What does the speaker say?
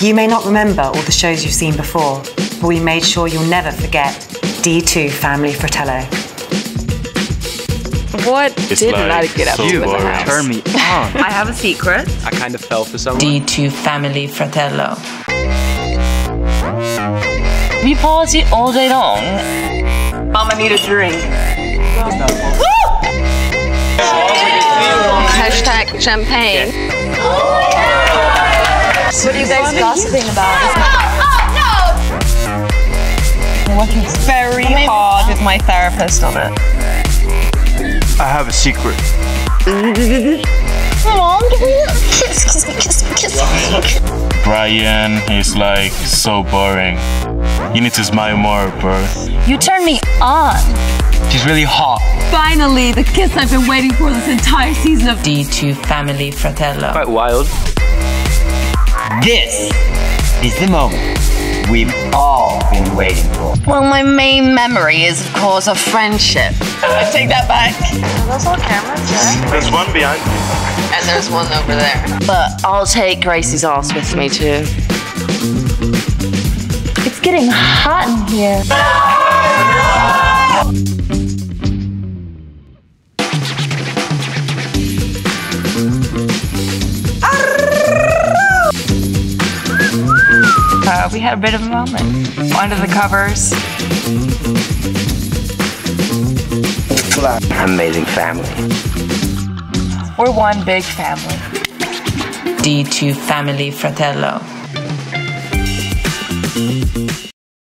You may not remember all the shows you've seen before, but we made sure you'll never forget D2 Family Fratello. What It's didn't like I get up so to in the house? Turn me on. I have a secret. I kind of fell for someone. D2 Family Fratello. We party all day long. Mama need a drink. Hashtag champagne. Oh What are you guys gossiping about? Oh, oh, oh, no! I'm working very hard with my therapist on it. I have a secret. Mom, Braien is like so boring. You need to smile more, bro. You turn me on. She's really hot. Finally, the kiss I've been waiting for this entire season of D2 Family Fratello. Quite wild. This is the moment we've all been waiting for. Well, my main memory is, of course, of friendship. I take that back. Are those all cameras? There's one behind me. And there's one over there. But I'll take Gracie's ass with me too. It's getting hot in here. Uh, we had a bit of a moment. Under the covers. Amazing family. We're one big family. D2 Family Fratello.